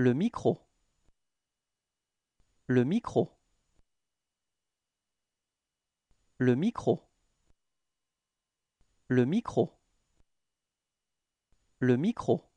Le micro. Le micro. Le micro. Le micro. Le micro.